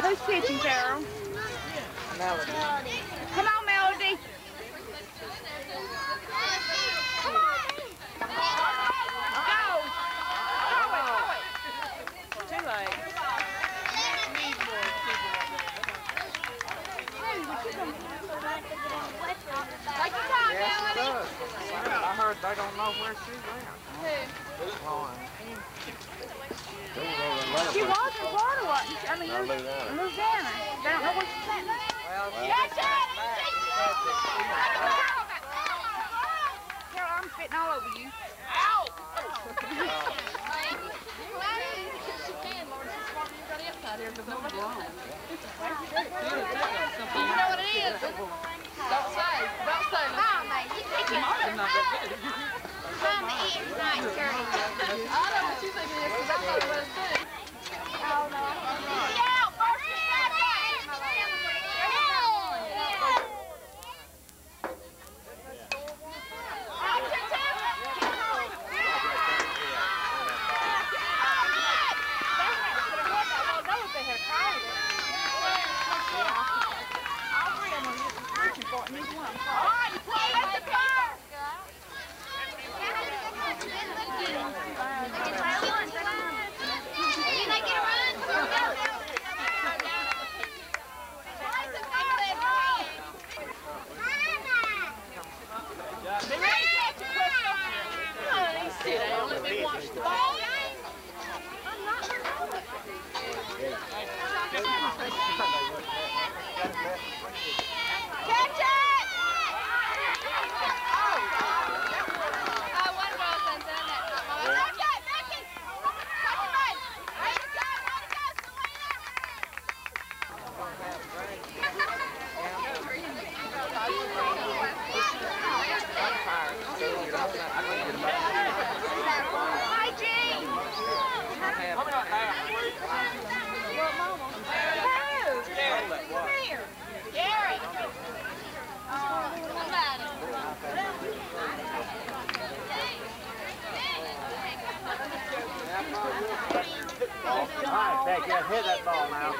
Who's pitching, Carol? Melody. They don't know where she went. Lauren. She was in Florida, wasn't she? I mean, Louis- Louisiana. They don't know where she's at now. Well, she Catch it! Carol, I'm spitting all over you. Is? Don't say. Don't say. You not good. Not. I know what it is, 'cause I thought it was. Oh, no. Yeah, first Can I get a run? Sit down, let me watch the ball. Catch it! Oh, one of us has done that. Back it, back it. Touch it right. Way to go, way to go, Selena. Hi, Jean. Gary. All right, Becky, hit that ball now.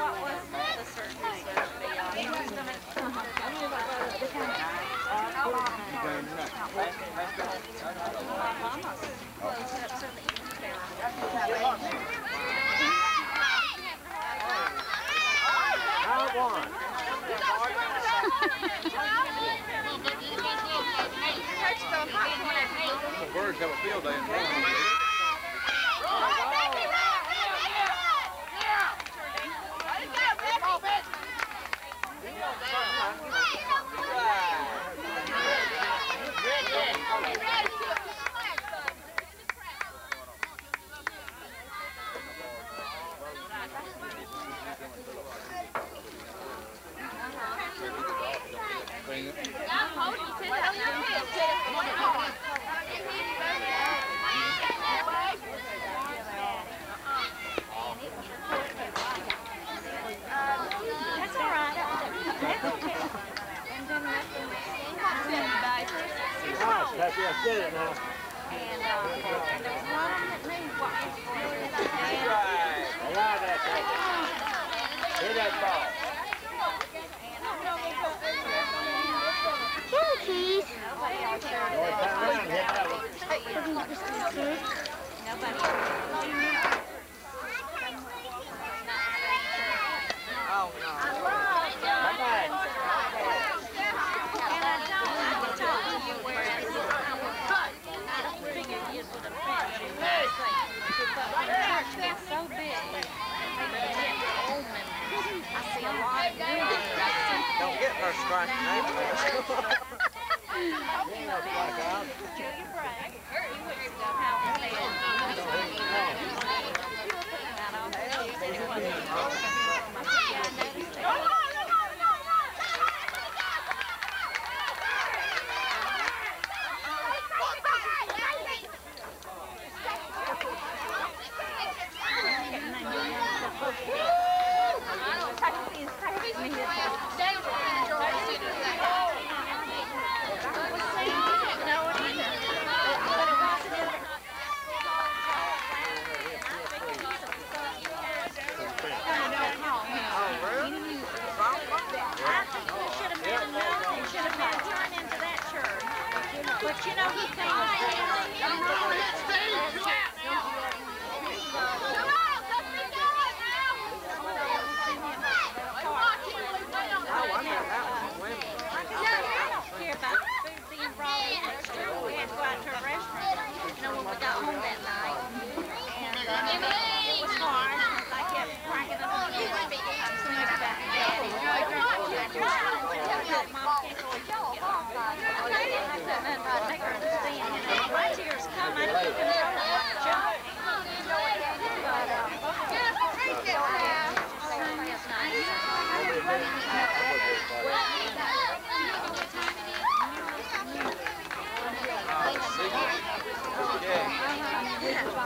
Round one. The birds have a field day in Right. Nice, Becky, let's get it now. That one. Oh, no. Bye-bye. so big. I see a lot of women. Don't get her striking that being brought in at school. We had to go out to a restaurant, you know, when we got home that night. And, uh,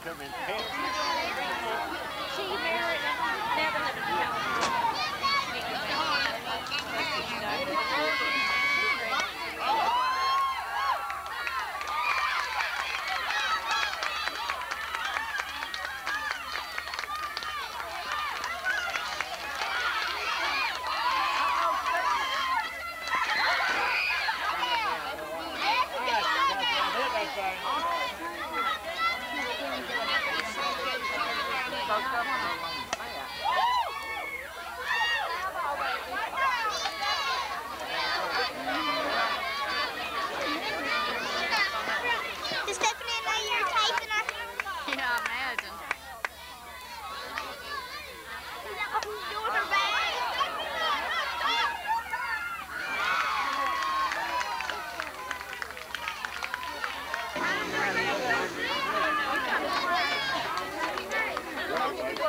come in.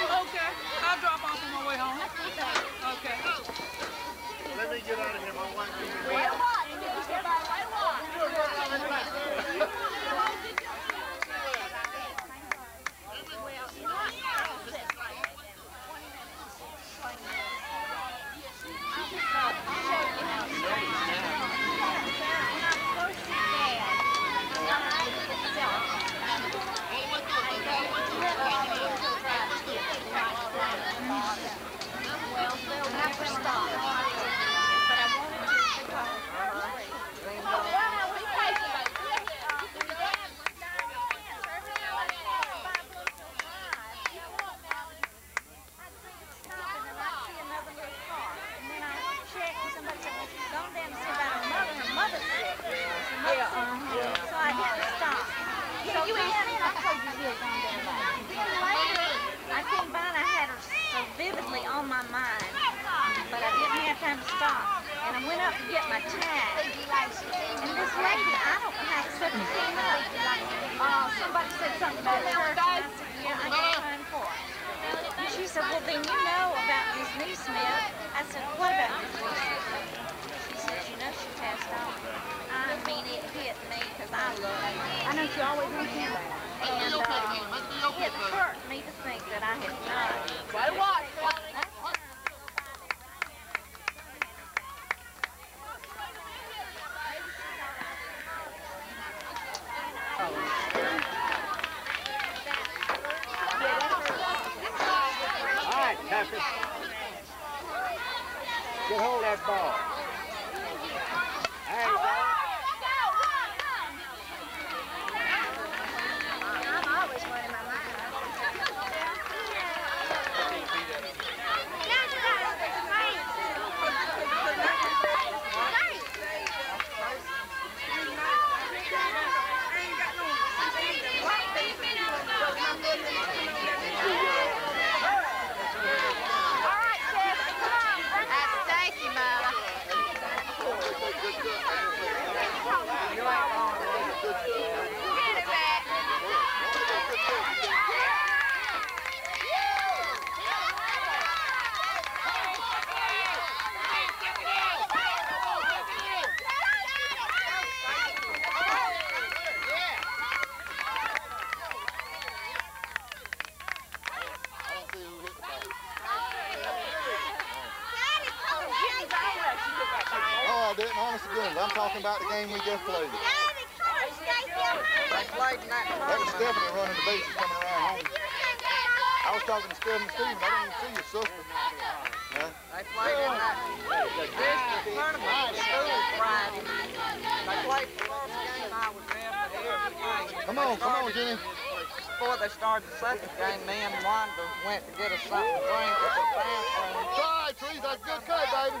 Okay, I'll drop off on my way home. Said, what about Miss Neesmith? She said, you know she passed on. I mean, it hit me because I love her. I know she always wants you. And uh, it hurt me to think that I had died. Better watch. All right, Tucker. Get hold of that ball. There you go. That's Stacey, Mama. No, I didn't, honest to goodness. I'm talking about the game we just played. They played in that That was tournament. Stephanie running the bases coming around home. I was talking to Stephanie Stevens. I didn't even see your sister. Huh? They played in that district tournament school Friday. They played the first game I was there for everything. Come on, come on, Jenny. Before they started the second game, me and Wanda went to get us something to drink at the bathroom. Try, Trees. That's a good cut, baby.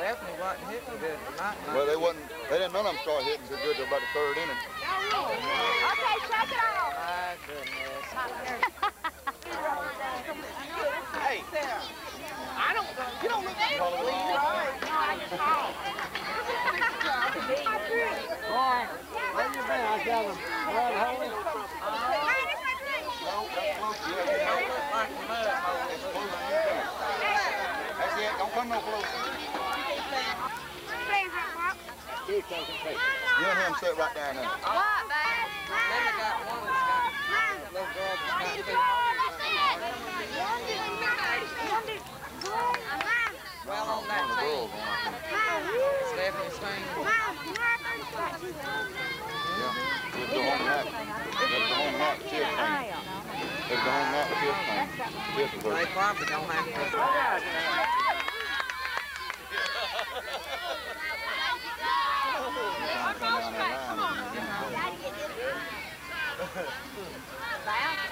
Stephanie wasn't hitting good tonight. Well, they wasn't. They didn't. None of them start hitting so good till about the third inning. My goodness. Where you been? I got them. Run home. Don't look like a mud hole. That's it. Don't come no closer. Keep taking pictures. You and him sit right down there. Then they got one that's got a little girl that's got two it. Well, on One of the that girls team, on that Stephanie's team, Yeah. Let's go home tonight. Let's go home tonight. Fifth thing. Let's go home tonight. Fifth thing. They probably don't have to. 来 啊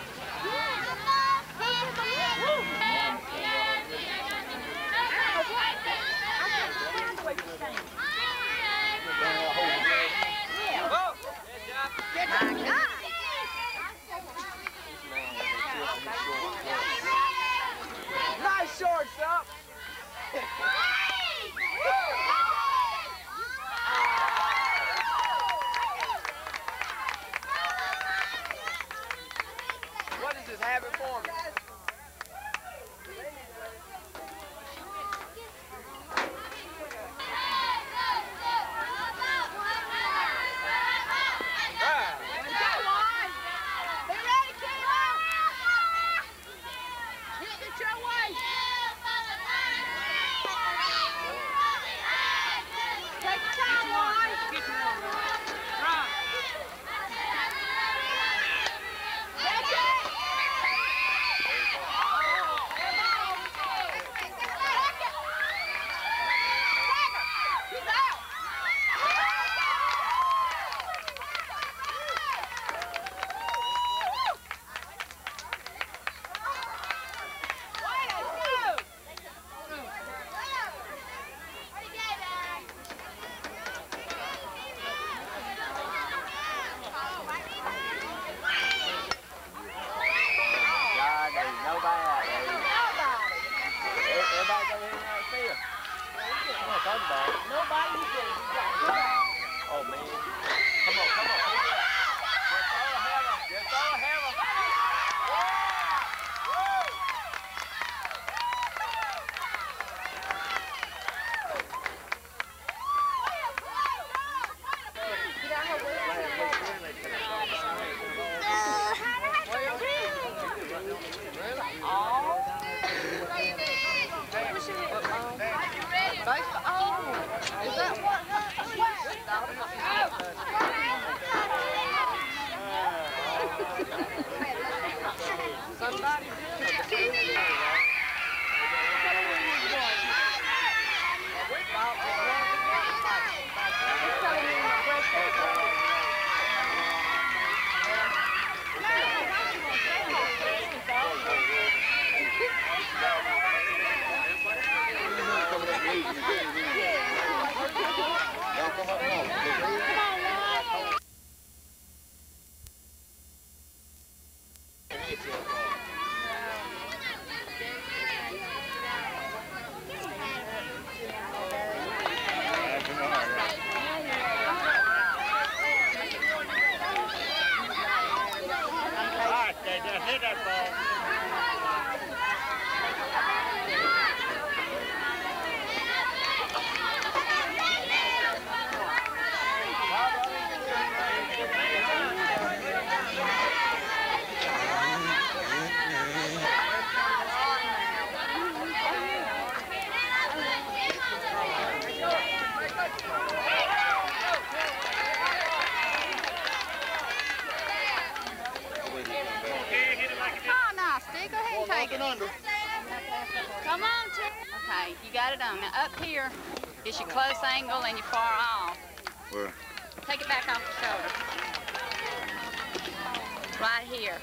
Right here.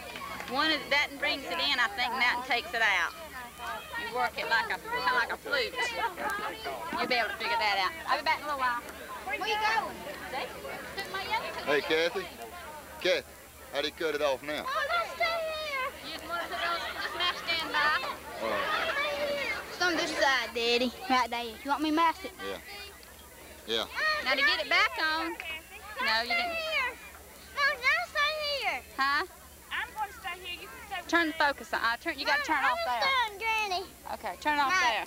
One of that brings it in, I think, and that takes it out. You work it like a kind of like a flute. You'll be able to figure that out. I'll be back in a little while. Where you going? See? Took my yellow to Hey, Kathy. Kathy, how do you cut it off now? Oh, don't stay here. You just want to put those, just match stand by. All right. It's on this side, Daddy. Right there. You want me to mask it? Yeah. Yeah. Now to get it back on. No, you didn't. No, now stay here. Huh? I'm going to stay here. You can stay Turn the focus on. Uh, turn. You got to turn off there. done, Granny. Okay, turn off there.